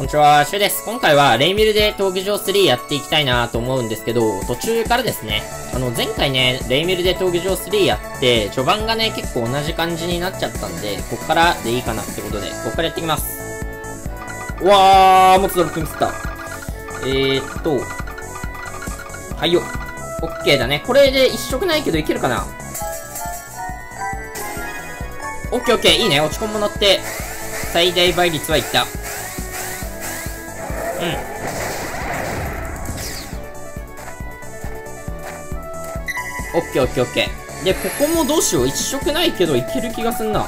こんにちは、シュウです。今回は、レイミルで闘技場3やっていきたいなと思うんですけど、途中からですね、あの、前回ね、レイミルで闘技場3やって、序盤がね、結構同じ感じになっちゃったんで、こっからでいいかなってことで、こっからやっていきます。うわー、もうドロップミスった。えーっと、はいよ。オッケーだね。これで一色ないけどいけるかな？オッケーオッケー、いいね。落ち込むものって、最大倍率はいった。うん。オッケーオッケーオッケー。でここもどうしよう。一色ないけどいける気がすんな。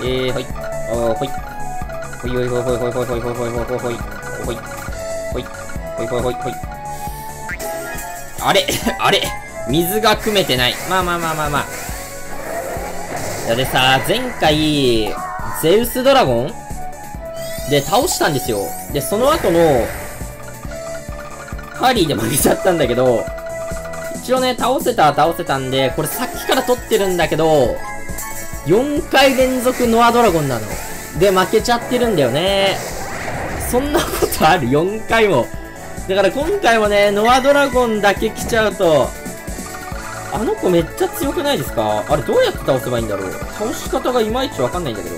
えー、はい。あーほい。ほいほいほいほいほいほいほいほいほいほいほいほいほいほいほい。ほいほいほいあれ あれ水が汲めてない。まあまあまあまあまあ。いやでさ前回ゼウスドラゴンで、倒したんですよ。で、その後の、カーリーで負けちゃったんだけど、一応ね、倒せた倒せたんで、これさっきから取ってるんだけど、4回連続ノアドラゴンなの。で、負けちゃってるんだよね。そんなことある ?4 回も。だから今回もね、ノアドラゴンだけ来ちゃうと、あの子めっちゃ強くないですか？あれどうやって倒せばいいんだろう？倒し方がいまいちわかんないんだけど。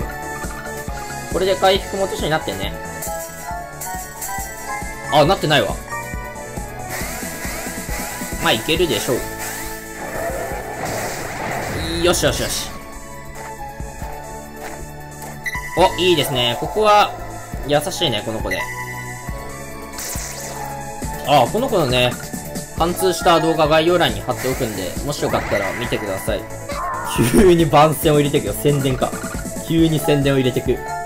これで回復もとしになってんね。あ、なってないわ。まあ、いけるでしょう。よしよしよし。お、いいですね。ここは、優しいね、この子で。あ、この子のね、貫通した動画概要欄に貼っておくんで、もしよかったら見てください。急に番宣を入れてくよ。宣伝か。急に宣伝を入れてく。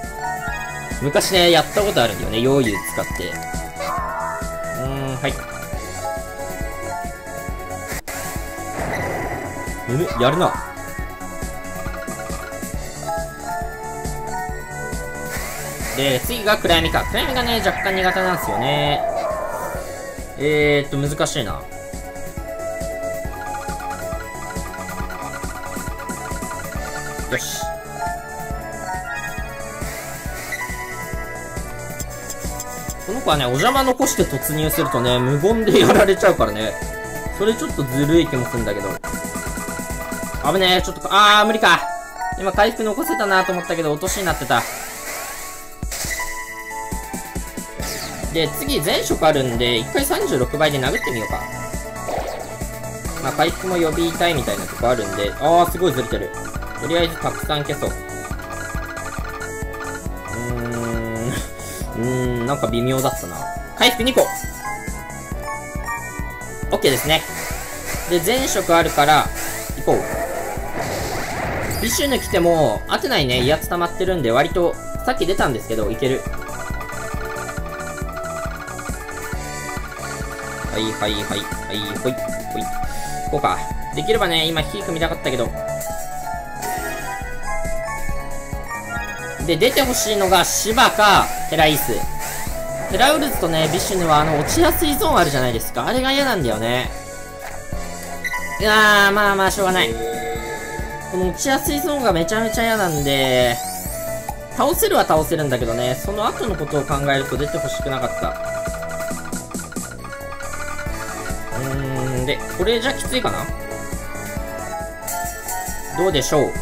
昔ね、やったことあるんだよね、溶油使って。うーん、はい。むむ、やるな。で、次が暗闇か。暗闇がね、若干苦手なんですよね。えーっと、難しいな。よし。この子はね、お邪魔残して突入するとね、無言でやられちゃうからね。それちょっとずるい気もするんだけど。危ねえ、ちょっと、あー、無理か。今回復残せたなと思ったけど、落としになってた。で、次全色あるんで、一回36倍で殴ってみようか。まあ、回復も呼びたいみたいなとこあるんで、あー、すごいずれてる。とりあえずたくさん消そう。ーん、なんか微妙だったな。回復2個 !OK ですね。で、全色あるから、行こう。ビシュ抜きても、アテナにね、威圧溜まってるんで、割と、さっき出たんですけど、いける。はいはいはい、はい、ほい、ほい。こうか。できればね、今、火組みたかったけど。で、出てほしいのが、シヴァか、テライス。テラウルズとね、ヴィシュヌはあの、落ちやすいゾーンあるじゃないですか。あれが嫌なんだよね。いやー、まあまあ、しょうがない。この落ちやすいゾーンがめちゃめちゃ嫌なんで、倒せるは倒せるんだけどね、その後のことを考えると出てほしくなかった。うーん、で、これじゃきついかな？どうでしょう？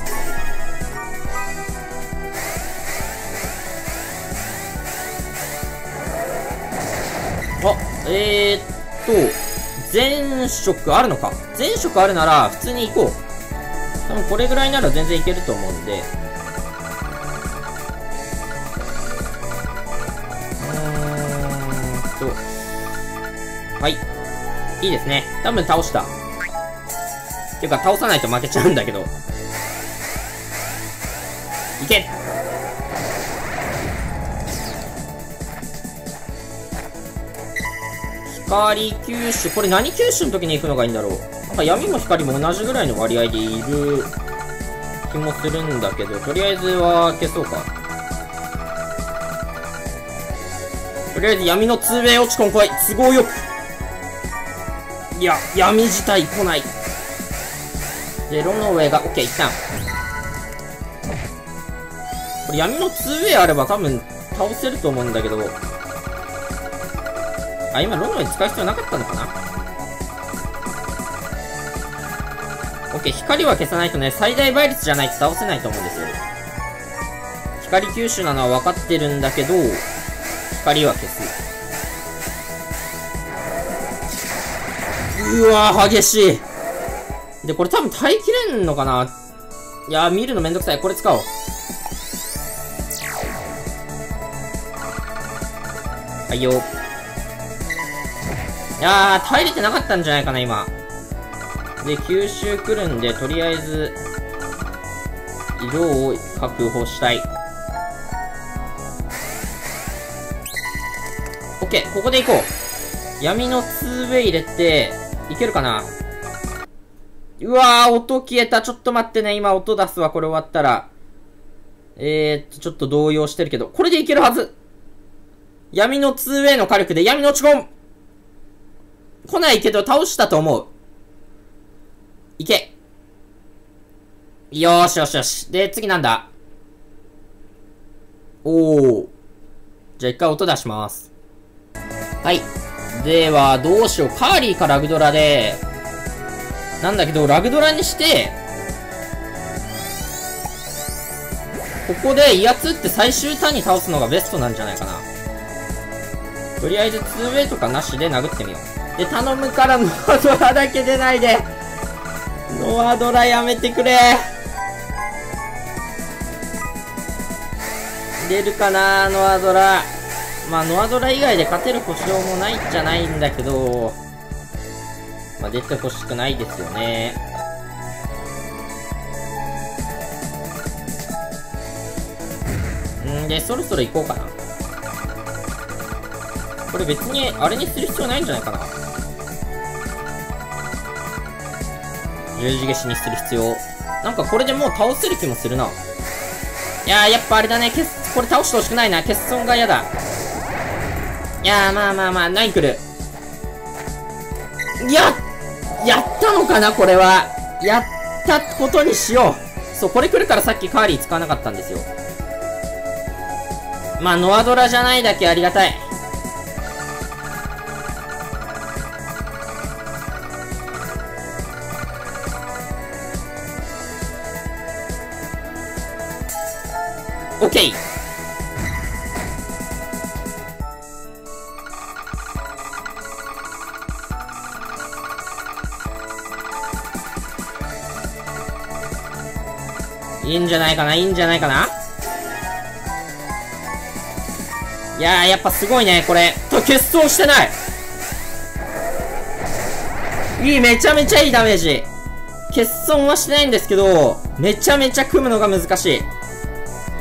あ、えー、っと、全色あるのか全色あるなら普通に行こう。多分これぐらいなら全然いけると思うんで。うーんと。はい。いいですね。多分倒した。ていうか倒さないと負けちゃうんだけど。いけ光吸収、これ何吸収の時に行くのがいいんだろうなんか闇も光も同じぐらいの割合でいる気もするんだけど、とりあえずは消そうか。とりあえず闇の通名落ち込ん来い都合よくいや、闇自体来ない。で、ロノウェイが、オッケー、一旦。これ闇の 2way あれば多分倒せると思うんだけど。あ、今ロノエ使う必要なかったのかな？オッケー、光は消さないとね、最大倍率じゃないと倒せないと思うんですよ。光吸収なのは分かってるんだけど、光は消す。うわー、激しい。で、これ多分耐えきれんのかな？いや、見るのめんどくさい。これ使おう。はいよ。いやー、耐えれてなかったんじゃないかな、今。で、吸収来るんで、とりあえず、色を確保したい。オッケー、ここで行こう。闇の 2way 入れて、いけるかなうわー、音消えた。ちょっと待ってね。今音出すわ。これ終わったら。えーっと、ちょっと動揺してるけど。これでいけるはず闇の 2way の火力で闇の落ち込ん来ないけど倒したと思う。いけ。よしよしよし。で、次なんだ？おー。じゃあ一回音出します。はい。では、どうしよう。カーリーかラグドラで、なんだけど、ラグドラにして、ここで威圧って最終ターンに倒すのがベストなんじゃないかな。とりあえず 2way とかなしで殴ってみよう。で、頼むからノアドラだけ出ないで。ノアドラやめてくれ。出るかなノアドラ。まあ、ノアドラ以外で勝てる保証もないじゃないんだけど、まあ、出てほしくないですよね。んで、そろそろ行こうかな。これ別に、あれにする必要ないんじゃないかな。十字消しにする必要。なんかこれでもう倒せる気もするな。いやー、やっぱあれだね。けこれ倒してほしくないな。欠損が嫌だ。いやー、まあまあまあ、何来る。や、やったのかな、これは。やったことにしよう。そう、これ来るからさっきカーリー使わなかったんですよ。まあ、ノアドラじゃないだけありがたい。オッケーいいんじゃないかな？いいんじゃないかな？いや、やっぱすごいね、これ。と、欠損してないいい、めちゃめちゃいいダメージ。欠損はしてないんですけど、めちゃめちゃ組むのが難しい。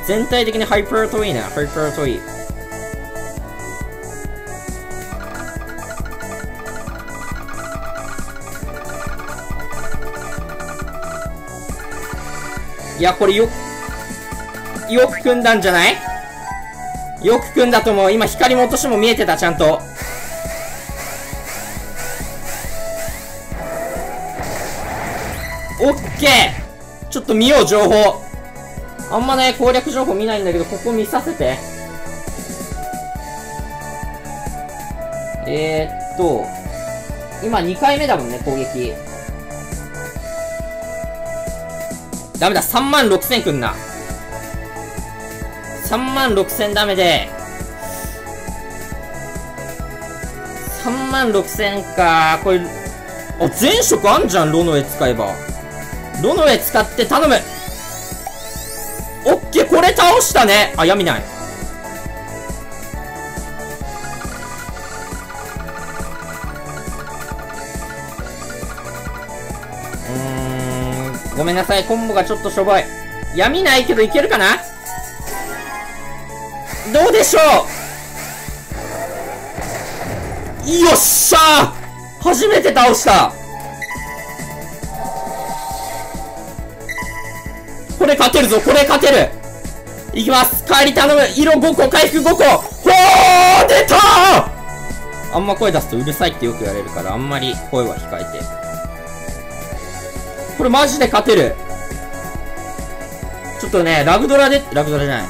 全体的にハイパートいいね、ハイパートいい。いや、これよ、よく組んだんじゃない？よく組んだと思う。今、光も落としも見えてた、ちゃんと。オッケーちょっと見よう、情報。あんまね、攻略情報見ないんだけど、ここ見させて。えー、っと、今2回目だもんね、攻撃。ダメだ、3万6千くんな。3万6千ダメで、3万6千か。これ、あ、全色あんじゃん、ロノエ使えば。ロノエ使って頼む、これ倒したね。あ、闇ない。ごめんなさい、コンボがちょっとしょぼい。闇ないけどいけるかな？どうでしょう？よっしゃ初めて倒した。これ勝てるぞ、これ勝てる。いきます帰り頼む色5個、回復5個ほー出たーあんま声出すとうるさいってよく言われるから、あんまり声は控えて。これマジで勝てる。ちょっとね、ラグドラで、ラグドラじゃない。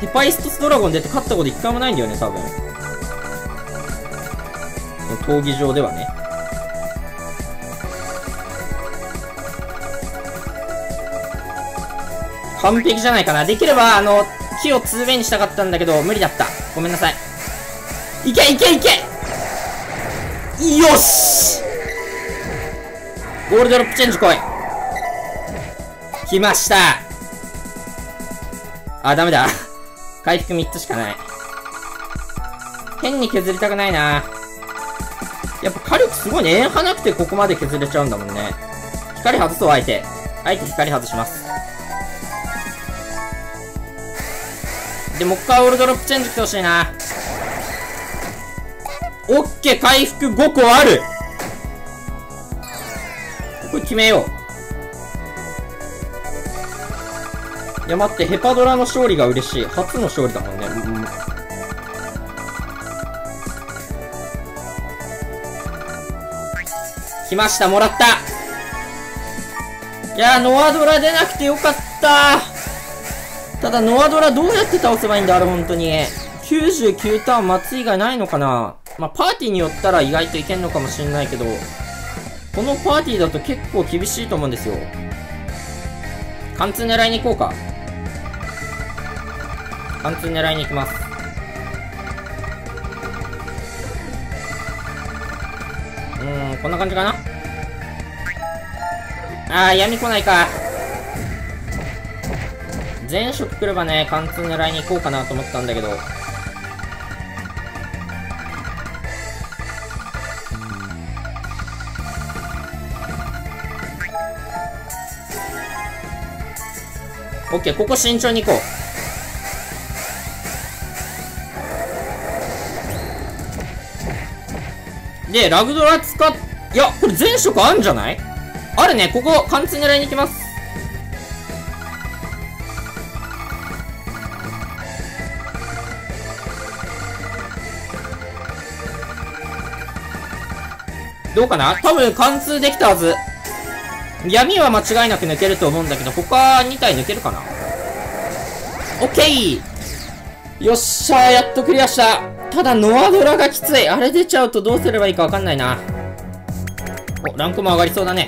ヘパイストスドラゴン出て勝ったこと一回もないんだよね、多分。闘技場ではね。完璧じゃないかな。できれば、あの、木を2ウェイにしたかったんだけど、無理だった。ごめんなさい。いけいけいけよしゴールドロップチェンジ来い。来ましたあ、ダメだ。回復3つしかない。変に削りたくないな。やっぱ火力すごいね。円派なくてここまで削れちゃうんだもんね。光外そう、相手。相手光外します。で、もう一回オールドロップチェンジ来てほしいな。オッケー、回復5個あるこれ決めよう。いや、待って、ヘパドラの勝利が嬉しい。初の勝利だもんね。うん来ました、もらったいやノアドラ出なくてよかったただ、ノアドラどうやって倒せばいいんだあれ、本当に。99ターン待つ以外ないのかなまあ、パーティーによったら意外といけんのかもしんないけど、このパーティーだと結構厳しいと思うんですよ。貫通狙いに行こうか。貫通狙いに行きます。うん、こんな感じかなあー、闇来ないか。全色来ればね、貫通狙いに行こうかなと思ったんだけど。オッケー、ここ慎重に行こう。で、ラグドラ使っ、いや、これ全色あるんじゃない？あるね、ここ、貫通狙いに行きます。どうかな？多分貫通できたはず。闇は間違いなく抜けると思うんだけど、他2体抜けるかな？オッケーよっしゃー、やっとクリアしたただ、ノアドラがきつい。あれ出ちゃうとどうすればいいかわかんないな。お、ランクも上がりそうだね。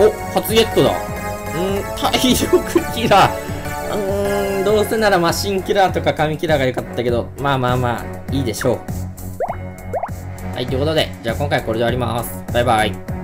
お、初ゲットだ。うん、体力キラー。どうせならマシンキラーとか神キラーが良かったけど、まあまあまあ、いいでしょう。はい、ということで、じゃあ今回これで終わります。バイバイ。